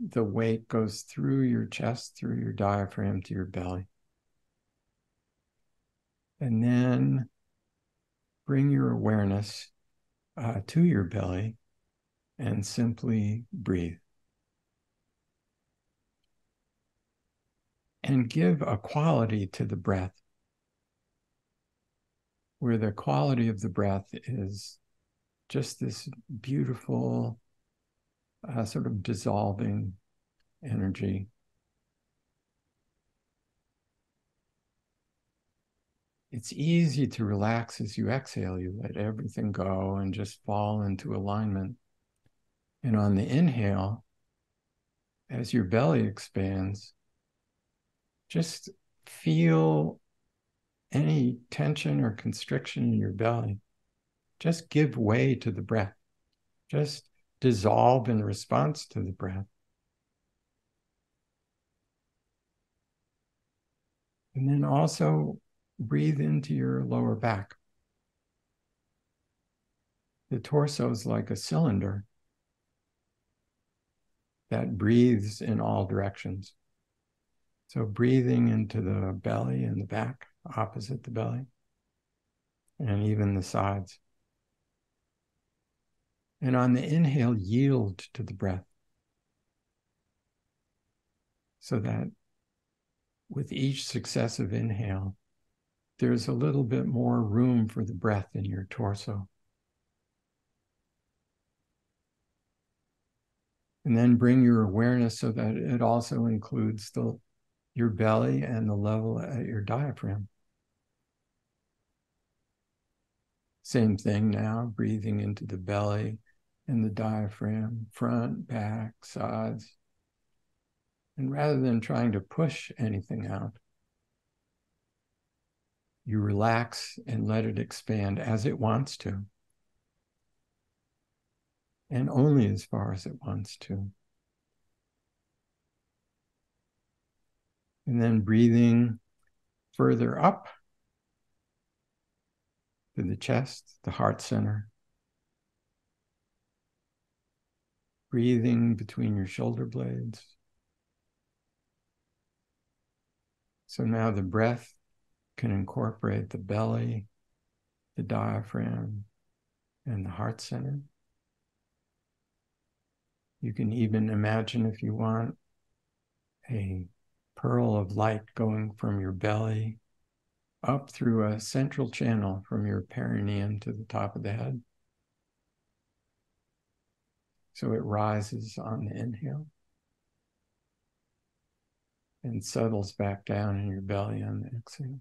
the weight goes through your chest, through your diaphragm to your belly. And then bring your awareness uh, to your belly and simply breathe. And give a quality to the breath where the quality of the breath is just this beautiful, uh, sort of dissolving energy. It's easy to relax as you exhale. You let everything go and just fall into alignment. And on the inhale, as your belly expands, just feel any tension or constriction in your belly, just give way to the breath. Just dissolve in response to the breath. And then also breathe into your lower back. The torso is like a cylinder that breathes in all directions. So, breathing into the belly and the back opposite the belly and even the sides. And on the inhale, yield to the breath so that with each successive inhale, there's a little bit more room for the breath in your torso. And then bring your awareness so that it also includes the your belly and the level at your diaphragm. Same thing now, breathing into the belly and the diaphragm, front, back, sides. And rather than trying to push anything out, you relax and let it expand as it wants to. And only as far as it wants to. And then breathing further up to the chest, the heart center. Breathing between your shoulder blades. So now the breath can incorporate the belly, the diaphragm, and the heart center. You can even imagine, if you want, a pearl of light going from your belly up through a central channel from your perineum to the top of the head. So it rises on the inhale and settles back down in your belly on the exhale.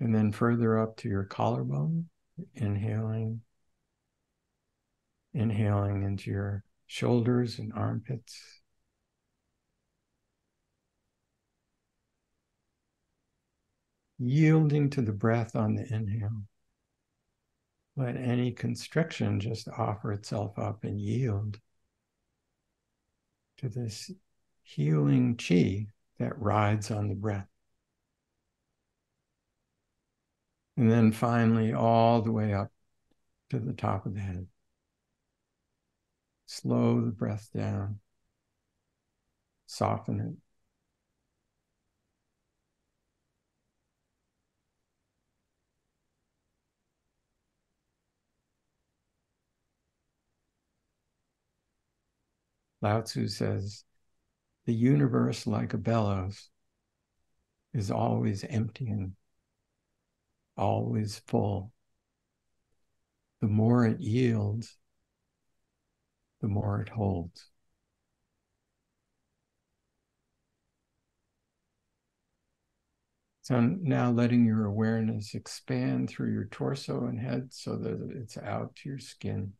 And then further up to your collarbone, inhaling, inhaling into your shoulders and armpits. Yielding to the breath on the inhale. Let any constriction just offer itself up and yield to this healing chi that rides on the breath. And then finally, all the way up to the top of the head. Slow the breath down, soften it. Lao Tzu says, the universe, like a bellows, is always emptying, always full. The more it yields, the more it holds. So now letting your awareness expand through your torso and head so that it's out to your skin.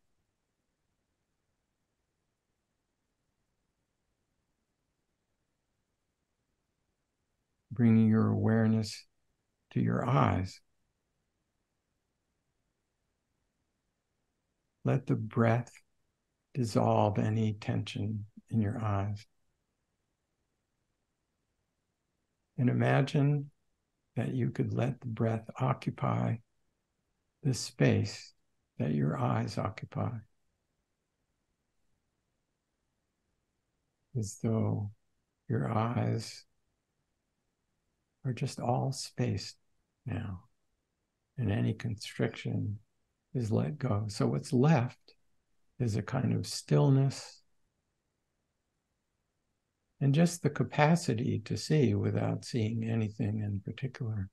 Bringing your awareness to your eyes. Let the breath dissolve any tension in your eyes. And imagine that you could let the breath occupy the space that your eyes occupy. As though your eyes are just all spaced now. And any constriction is let go. So what's left is a kind of stillness and just the capacity to see without seeing anything in particular.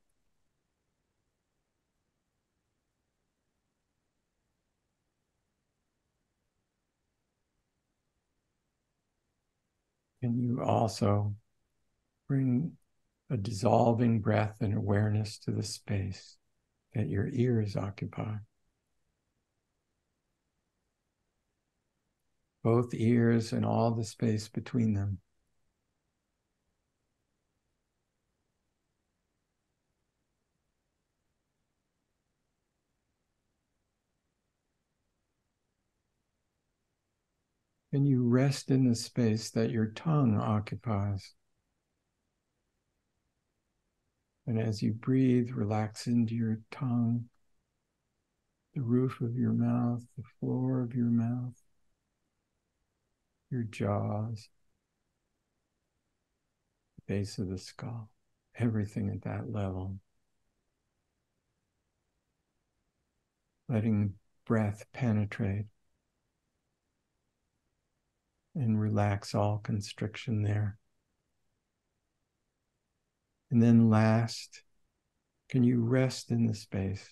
Can you also bring a dissolving breath and awareness to the space that your ears occupy. Both ears and all the space between them. And you rest in the space that your tongue occupies. And as you breathe, relax into your tongue, the roof of your mouth, the floor of your mouth, your jaws, the base of the skull, everything at that level. Letting breath penetrate and relax all constriction there. And then last, can you rest in the space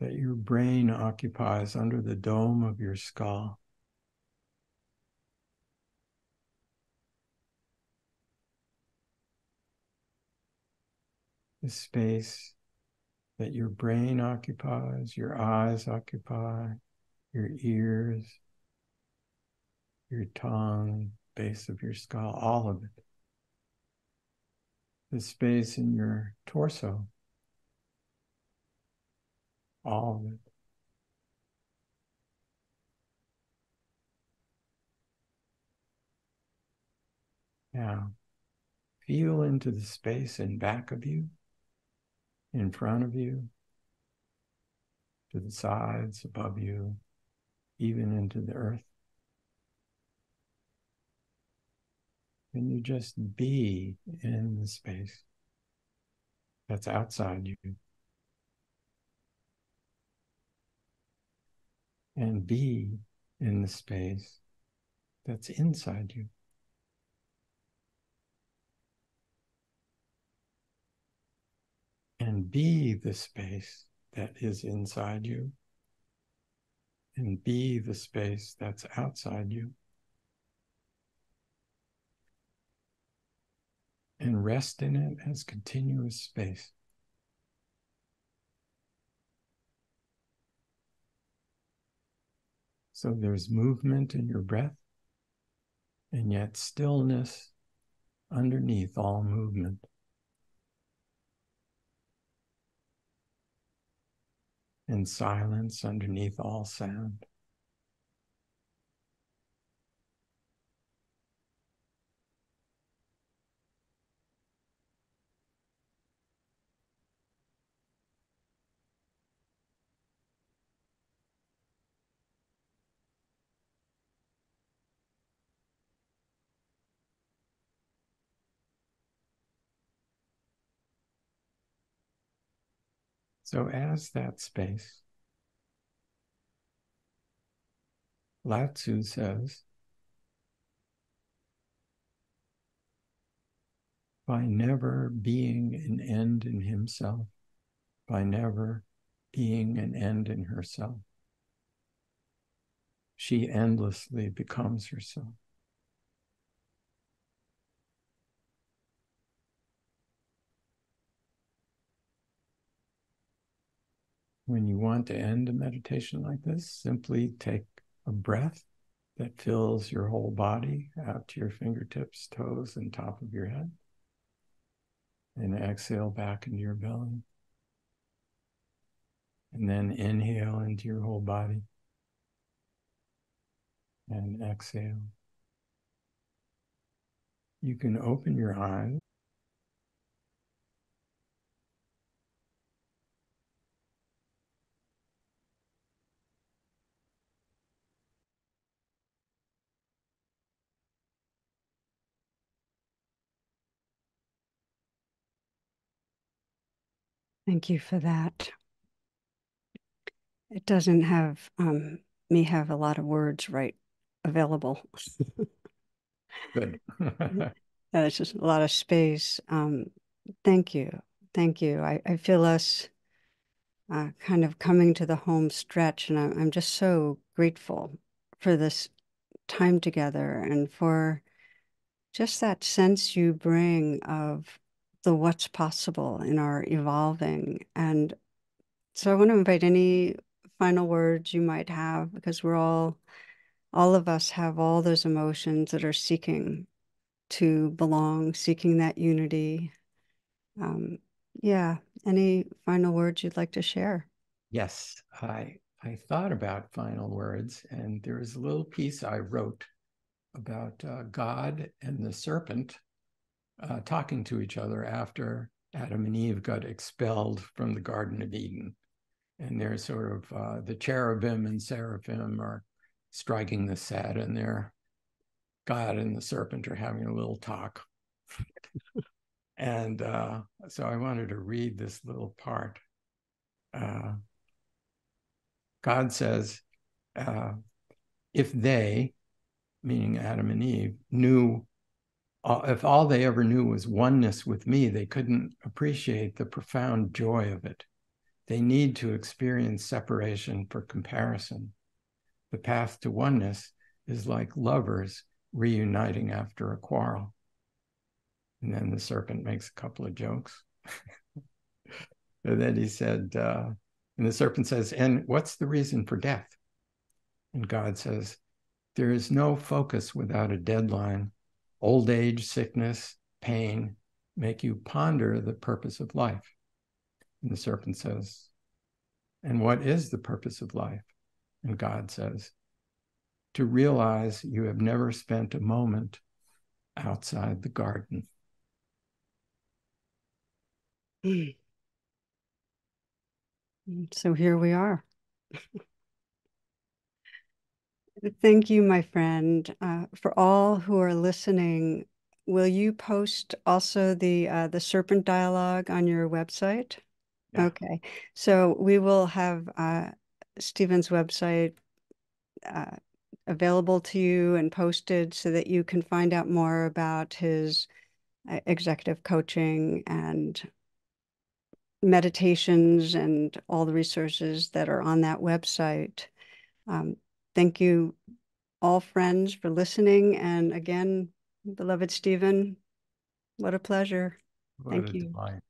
that your brain occupies under the dome of your skull? The space that your brain occupies, your eyes occupy, your ears, your tongue, base of your skull, all of it the space in your torso. All of it. Now, feel into the space in back of you, in front of you, to the sides, above you, even into the earth. And you just be in the space that's outside you. And be in the space that's inside you. And be the space that is inside you. And be the space that's outside you. and rest in it as continuous space. So there's movement in your breath, and yet stillness underneath all movement. And silence underneath all sound. So, as that space, Lao Tzu says, by never being an end in himself, by never being an end in herself, she endlessly becomes herself. When you want to end a meditation like this, simply take a breath that fills your whole body out to your fingertips, toes, and top of your head. And exhale back into your belly. And then inhale into your whole body. And exhale. You can open your eyes. Thank you for that. It doesn't have um, me have a lot of words right available. Good. It's just a lot of space. Um, thank you. Thank you. I, I feel us uh, kind of coming to the home stretch, and I'm, I'm just so grateful for this time together and for just that sense you bring of the what's possible in our evolving. And so I want to invite any final words you might have because we're all, all of us have all those emotions that are seeking to belong, seeking that unity. Um, yeah, any final words you'd like to share? Yes, I I thought about final words, and there is a little piece I wrote about uh, God and the serpent uh, talking to each other after Adam and Eve got expelled from the Garden of Eden. And they're sort of uh, the cherubim and seraphim are striking the set, and they're God and the serpent are having a little talk. and uh, so I wanted to read this little part. Uh, God says, uh, if they, meaning Adam and Eve, knew if all they ever knew was oneness with me, they couldn't appreciate the profound joy of it. They need to experience separation for comparison. The path to oneness is like lovers reuniting after a quarrel. And then the serpent makes a couple of jokes. and then he said, uh, and the serpent says, And what's the reason for death? And God says, There is no focus without a deadline old age, sickness, pain make you ponder the purpose of life. And the serpent says, And what is the purpose of life? And God says, To realize you have never spent a moment outside the garden. Hmm. So here we are. Thank you, my friend. Uh, for all who are listening, will you post also the uh, the serpent dialogue on your website? Yeah. Okay, so we will have uh, Stephen's website uh, available to you and posted so that you can find out more about his uh, executive coaching and meditations and all the resources that are on that website. Um, Thank you, all friends, for listening. And again, beloved Stephen, what a pleasure. What Thank a you. Delight.